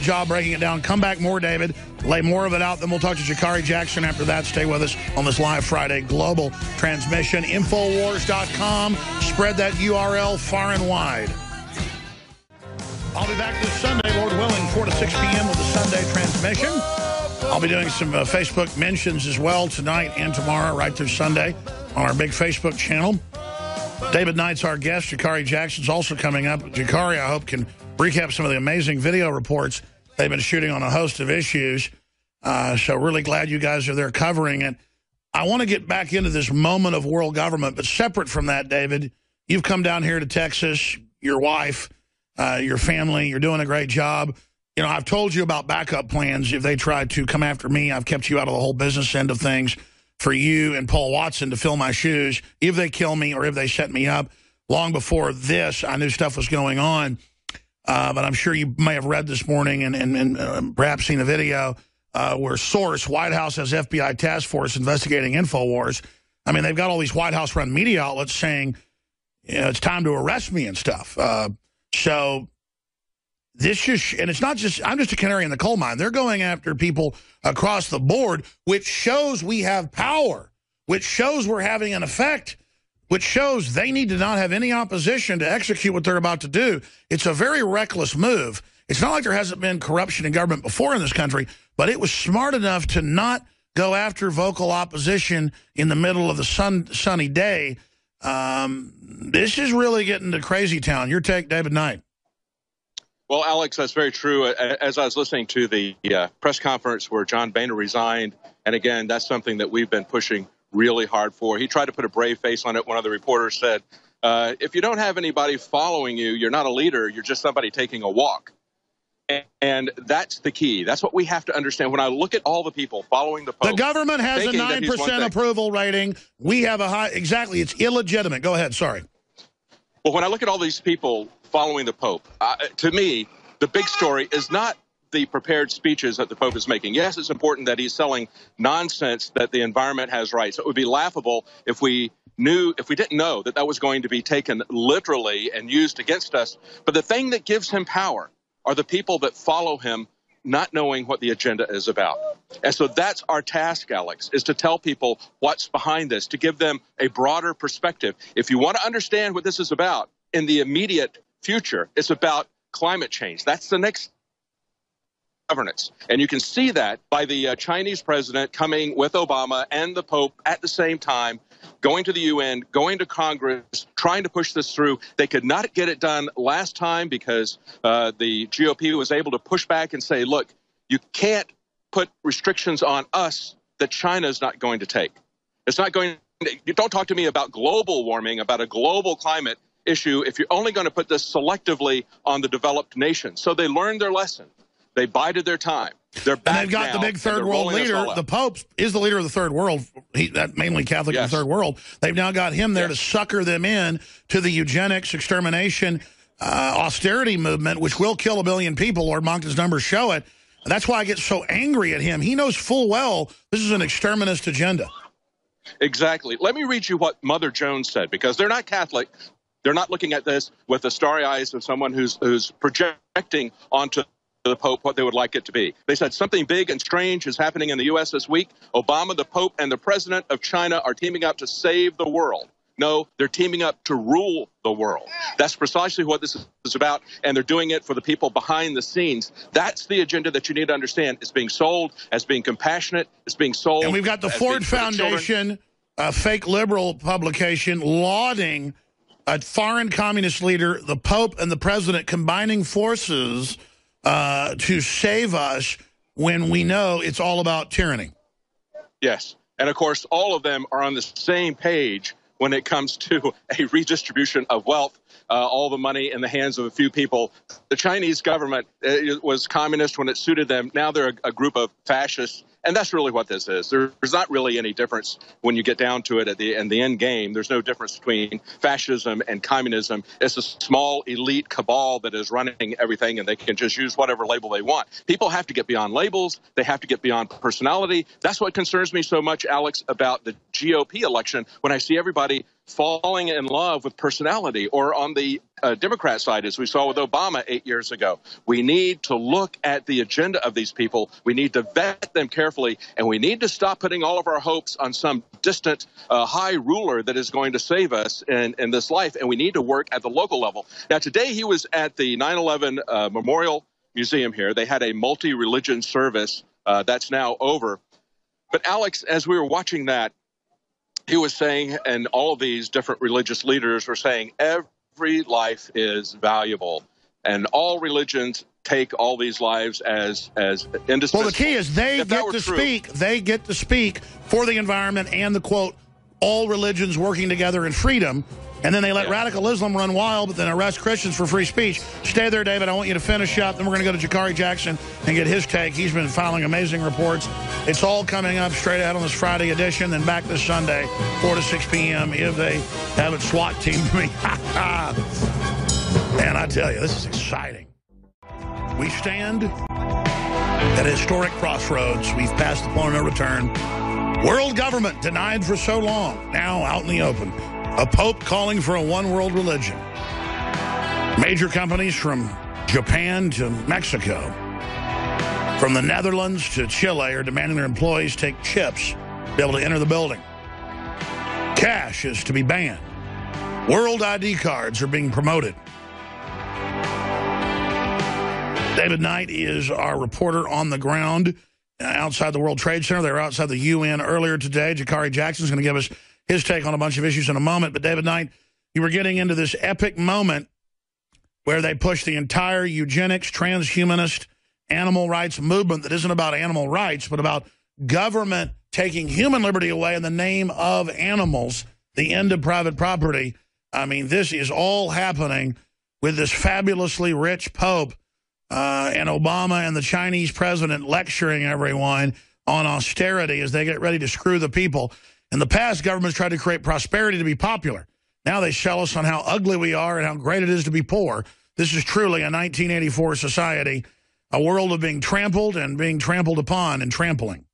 job breaking it down. Come back more, David. Lay more of it out. Then we'll talk to Jakari Jackson after that. Stay with us on this live Friday global transmission. Infowars.com. Spread that URL far and wide. I'll be back this Sunday, Lord willing, 4 to 6 p.m. with the Sunday transmission. I'll be doing some uh, Facebook mentions as well tonight and tomorrow, right through Sunday, on our big Facebook channel. David Knight's our guest. Jakari Jackson's also coming up. Jakari, I hope, can recap some of the amazing video reports they've been shooting on a host of issues. Uh, so really glad you guys are there covering it. I want to get back into this moment of world government, but separate from that, David, you've come down here to Texas, your wife, uh, your family. You're doing a great job. You know, I've told you about backup plans. If they try to come after me, I've kept you out of the whole business end of things for you and Paul Watson to fill my shoes. If they kill me or if they set me up, long before this, I knew stuff was going on. Uh, but I'm sure you may have read this morning and, and, and uh, perhaps seen a video uh, where Source, White House has FBI task force investigating InfoWars. I mean, they've got all these White House-run media outlets saying, you know, it's time to arrest me and stuff. Uh, so this just, and it's not just, I'm just a canary in the coal mine. They're going after people across the board, which shows we have power, which shows we're having an effect, which shows they need to not have any opposition to execute what they're about to do. It's a very reckless move. It's not like there hasn't been corruption in government before in this country, but it was smart enough to not go after vocal opposition in the middle of the sun, sunny day um, this is really getting to crazy town. Your take, David Knight. Well, Alex, that's very true. As I was listening to the uh, press conference where John Boehner resigned, and again, that's something that we've been pushing really hard for. He tried to put a brave face on it. One of the reporters said, uh, if you don't have anybody following you, you're not a leader, you're just somebody taking a walk. And that's the key. That's what we have to understand. When I look at all the people following the Pope, the government has a nine percent approval rating. We have a high. Exactly, it's illegitimate. Go ahead. Sorry. Well, when I look at all these people following the Pope, uh, to me, the big story is not the prepared speeches that the Pope is making. Yes, it's important that he's selling nonsense that the environment has rights. It would be laughable if we knew, if we didn't know that that was going to be taken literally and used against us. But the thing that gives him power are the people that follow him not knowing what the agenda is about. And so that's our task, Alex, is to tell people what's behind this, to give them a broader perspective. If you want to understand what this is about in the immediate future, it's about climate change. That's the next governance. And you can see that by the uh, Chinese president coming with Obama and the Pope at the same time going to the UN, going to Congress, trying to push this through. They could not get it done last time because uh, the GOP was able to push back and say, look, you can't put restrictions on us that China is not going to take. It's not going to, don't talk to me about global warming, about a global climate issue if you're only going to put this selectively on the developed nations. So they learned their lesson. They bided their time. They're back and they've got now, the big third world leader. The Pope is the leader of the third world, he, that mainly Catholic yes. the third world. They've now got him there yes. to sucker them in to the eugenics, extermination, uh, austerity movement, which will kill a billion people. Lord Monckton's numbers show it. That's why I get so angry at him. He knows full well this is an exterminist agenda. Exactly. Let me read you what Mother Jones said, because they're not Catholic. They're not looking at this with the starry eyes of someone who's who's projecting onto the Pope what they would like it to be. They said something big and strange is happening in the U.S. this week. Obama, the Pope, and the President of China are teaming up to save the world. No, they're teaming up to rule the world. That's precisely what this is about, and they're doing it for the people behind the scenes. That's the agenda that you need to understand. It's being sold as being compassionate. It's being sold. And we've got the Ford Foundation, a fake liberal publication, lauding a foreign communist leader, the Pope, and the President combining forces – uh, to save us when we know it's all about tyranny. Yes. And of course, all of them are on the same page when it comes to a redistribution of wealth, uh, all the money in the hands of a few people. The Chinese government uh, was communist when it suited them. Now they're a, a group of fascists and that's really what this is. There's not really any difference when you get down to it at the, in the end game. There's no difference between fascism and communism. It's a small elite cabal that is running everything, and they can just use whatever label they want. People have to get beyond labels. They have to get beyond personality. That's what concerns me so much, Alex, about the GOP election when I see everybody falling in love with personality or on the uh, Democrat side, as we saw with Obama eight years ago. We need to look at the agenda of these people. We need to vet them carefully, and we need to stop putting all of our hopes on some distant uh, high ruler that is going to save us in, in this life. And we need to work at the local level. Now, today he was at the 9 11 uh, Memorial Museum here. They had a multi religion service uh, that's now over. But, Alex, as we were watching that, he was saying, and all of these different religious leaders were saying, every life is valuable, and all religions take all these lives as as indispensable. Well, the key is they if get to true, speak. They get to speak for the environment and the quote all religions working together in freedom. And then they let yeah. radical Islam run wild, but then arrest Christians for free speech. Stay there, David. I want you to finish up. Then we're going to go to Jakari Jackson and get his take. He's been filing amazing reports. It's all coming up straight ahead on this Friday edition, then back this Sunday, 4 to 6 p.m. if they haven't SWAT teamed me. Man, I tell you, this is exciting. We stand at a historic crossroads. We've passed the point of no return. World government denied for so long, now out in the open. A pope calling for a one world religion. Major companies from Japan to Mexico, from the Netherlands to Chile are demanding their employees take chips to be able to enter the building. Cash is to be banned. World ID cards are being promoted. David Knight is our reporter on the ground uh, outside the World Trade Center. They were outside the UN earlier today. Jakari Jackson is going to give us his take on a bunch of issues in a moment. But David Knight, you were getting into this epic moment where they push the entire eugenics, transhumanist, animal rights movement that isn't about animal rights, but about government taking human liberty away in the name of animals, the end of private property. I mean, this is all happening with this fabulously rich pope uh, and Obama and the Chinese president lecturing everyone on austerity as they get ready to screw the people. In the past, governments tried to create prosperity to be popular. Now they sell us on how ugly we are and how great it is to be poor. This is truly a 1984 society, a world of being trampled and being trampled upon and trampling.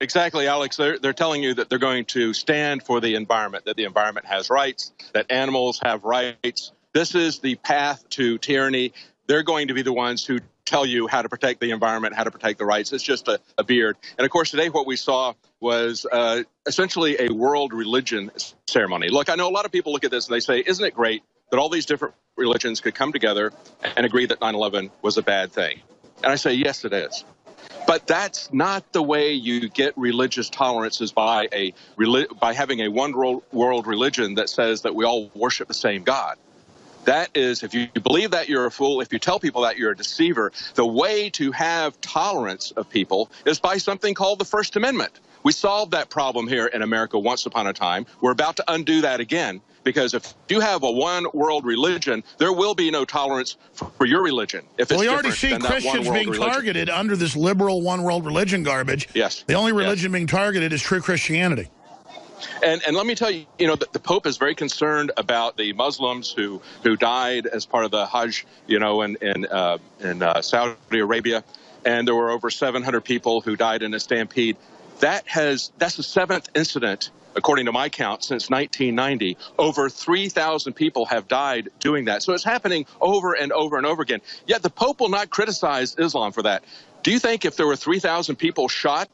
Exactly, Alex. They're, they're telling you that they're going to stand for the environment, that the environment has rights, that animals have rights. This is the path to tyranny. They're going to be the ones who tell you how to protect the environment, how to protect the rights. It's just a, a beard. And of course, today what we saw was uh, essentially a world religion ceremony. Look, I know a lot of people look at this and they say, isn't it great that all these different religions could come together and agree that 9 11 was a bad thing? And I say, yes, it is. But that's not the way you get religious tolerance is by a by having a one world religion that says that we all worship the same God. That is, if you believe that you're a fool, if you tell people that you're a deceiver, the way to have tolerance of people is by something called the First Amendment. We solved that problem here in America once upon a time. We're about to undo that again because if you have a one world religion, there will be no tolerance for, your religion. If well, we already see Christians being religion. targeted under this liberal one world religion garbage. Yes. The only religion yes. being targeted is true Christianity. And and let me tell you, you know, the, the, Pope is very concerned about the Muslims who who died as part of the Hajj, you know, in in uh, in uh, Saudi Arabia, and there were over 700 people who died in a stampede. That has that's the seventh incident according to my count, since 1990. Over 3,000 people have died doing that. So it's happening over and over and over again. Yet the Pope will not criticize Islam for that. Do you think if there were 3,000 people shot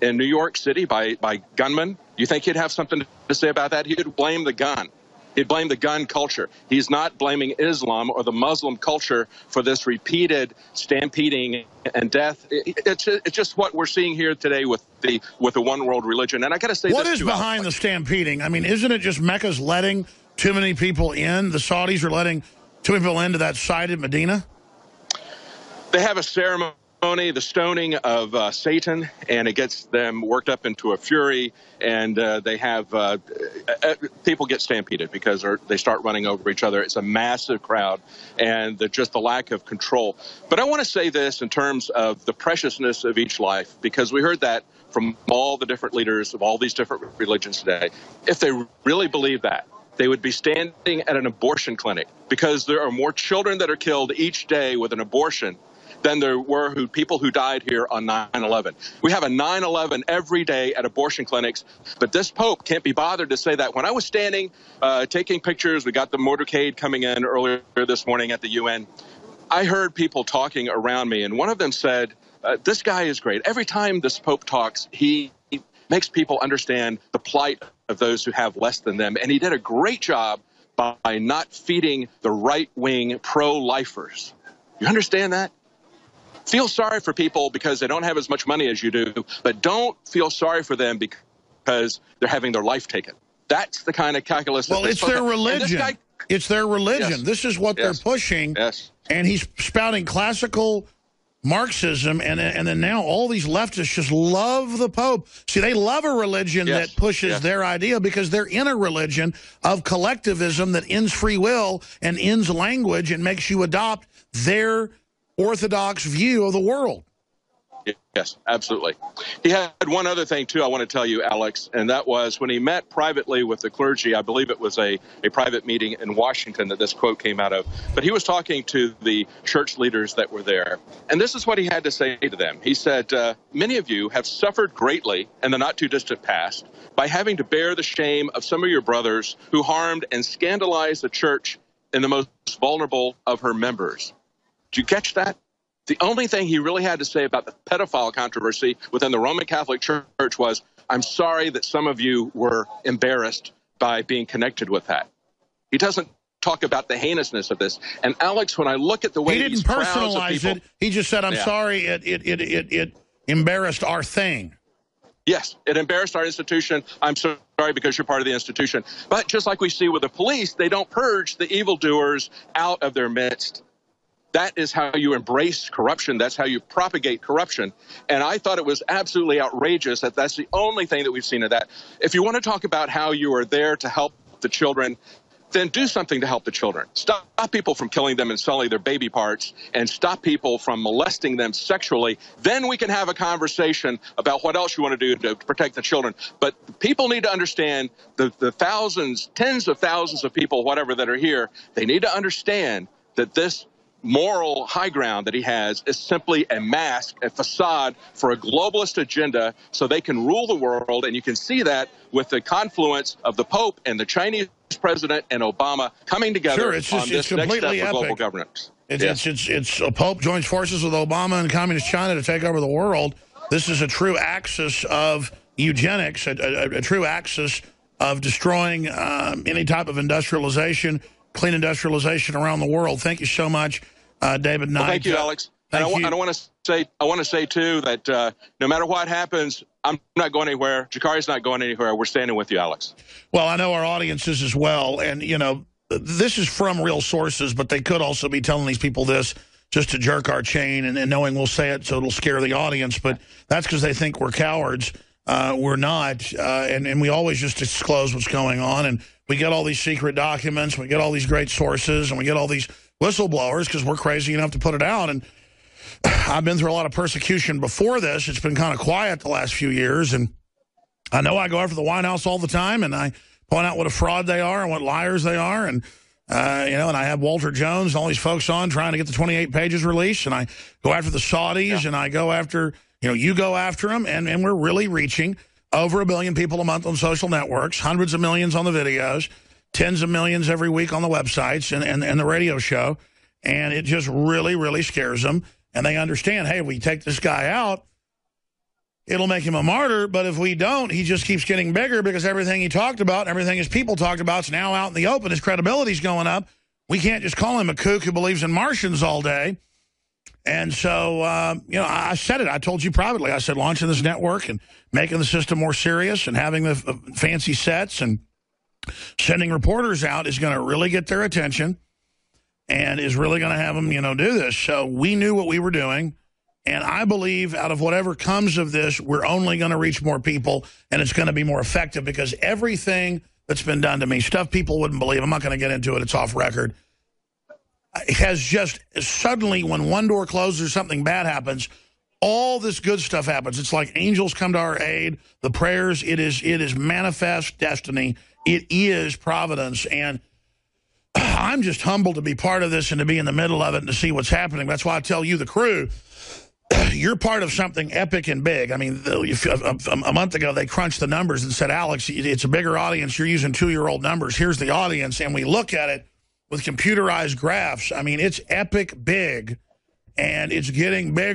in New York City by, by gunmen, you think he'd have something to say about that? He would blame the gun. He'd blame the gun culture. He's not blaming Islam or the Muslim culture for this repeated stampeding and death. It's, it's just what we're seeing here today with the with the one world religion. And I got to say, what is behind the stampeding? I mean, isn't it just Mecca's letting too many people in? The Saudis are letting too many people into that site at Medina. They have a ceremony the stoning of uh, Satan, and it gets them worked up into a fury, and uh, they have uh, people get stampeded because they start running over each other. It's a massive crowd, and the, just the lack of control. But I want to say this in terms of the preciousness of each life, because we heard that from all the different leaders of all these different religions today. If they really believe that, they would be standing at an abortion clinic because there are more children that are killed each day with an abortion than there were who people who died here on 9/11. We have a 9/11 every day at abortion clinics, but this Pope can't be bothered to say that. When I was standing uh, taking pictures, we got the motorcade coming in earlier this morning at the UN. I heard people talking around me, and one of them said, uh, "This guy is great. Every time this Pope talks, he makes people understand the plight of those who have less than them, and he did a great job." By not feeding the right wing pro lifers. You understand that? Feel sorry for people because they don't have as much money as you do, but don't feel sorry for them because they're having their life taken. That's the kind of calculus. Well, it's their religion. Guy, it's their religion. Yes. This is what yes. they're pushing. Yes. And he's spouting classical Marxism, and and then now all these leftists just love the Pope. See, they love a religion yes. that pushes yes. their idea because they're in a religion of collectivism that ends free will and ends language and makes you adopt their orthodox view of the world. Yes, absolutely. He had one other thing, too, I want to tell you, Alex, and that was when he met privately with the clergy. I believe it was a, a private meeting in Washington that this quote came out of. But he was talking to the church leaders that were there. And this is what he had to say to them. He said, uh, Many of you have suffered greatly in the not too distant past by having to bear the shame of some of your brothers who harmed and scandalized the church in the most vulnerable of her members. Did you catch that? The only thing he really had to say about the pedophile controversy within the Roman Catholic Church was, I'm sorry that some of you were embarrassed by being connected with that. He doesn't talk about the heinousness of this. And Alex, when I look at the way he didn't personalize people, it, he just said, "I'm yeah. sorry, it, it it it it embarrassed our thing." Yes, it embarrassed our institution. I'm sorry because you're part of the institution. But just like we see with the police, they don't purge the evildoers out of their midst. That is how you embrace corruption. That's how you propagate corruption. And I thought it was absolutely outrageous that that's the only thing that we've seen of that. If you want to talk about how you are there to help the children, then do something to help the children. Stop people from killing them and selling their baby parts and stop people from molesting them sexually. Then we can have a conversation about what else you want to do to protect the children. But people need to understand the, the thousands, tens of thousands of people, whatever, that are here, they need to understand that this moral high ground that he has is simply a mask, a facade for a globalist agenda so they can rule the world. And you can see that with the confluence of the Pope and the Chinese president and Obama coming together sure, it's just, on this next step of global governance. It's, yes. it's, it's, it's a Pope joins forces with Obama and Communist China to take over the world. This is a true axis of eugenics, a, a, a true axis of destroying um, any type of industrialization, clean industrialization around the world. Thank you so much uh, David Knight. Well, thank you, Alex. Thank and I, I, I want to say, I want to say too that uh, no matter what happens, I'm not going anywhere. Jakari's not going anywhere. We're standing with you, Alex. Well, I know our audiences as well, and you know this is from real sources, but they could also be telling these people this just to jerk our chain and, and knowing we'll say it so it'll scare the audience. But that's because they think we're cowards. Uh, we're not, uh, and, and we always just disclose what's going on. And we get all these secret documents, we get all these great sources, and we get all these whistleblowers because we're crazy enough to put it out. And I've been through a lot of persecution before this. It's been kind of quiet the last few years. And I know I go after the White House all the time, and I point out what a fraud they are and what liars they are. And, uh, you know, and I have Walter Jones and all these folks on trying to get the 28 pages released. And I go after the Saudis, yeah. and I go after, you know, you go after them. And, and we're really reaching over a billion people a month on social networks, hundreds of millions on the videos tens of millions every week on the websites and, and, and the radio show. And it just really, really scares them. And they understand, hey, we take this guy out, it'll make him a martyr. But if we don't, he just keeps getting bigger because everything he talked about, everything his people talked about is now out in the open. His credibility's going up. We can't just call him a kook who believes in Martians all day. And so, uh, you know, I said it. I told you privately. I said launching this network and making the system more serious and having the fancy sets and sending reporters out is going to really get their attention and is really going to have them, you know, do this. So we knew what we were doing. And I believe out of whatever comes of this, we're only going to reach more people and it's going to be more effective because everything that's been done to me, stuff people wouldn't believe, I'm not going to get into it, it's off record, has just suddenly when one door closes or something bad happens, all this good stuff happens. It's like angels come to our aid, the prayers, it is it is manifest destiny it is providence. And I'm just humbled to be part of this and to be in the middle of it and to see what's happening. That's why I tell you, the crew, you're part of something epic and big. I mean, a, month ago, they crunched the numbers and said, Alex, it's a bigger audience. You're using two-year-old numbers. Here's the audience. And we look at it with computerized graphs. I mean, it's epic big, and it's getting bigger.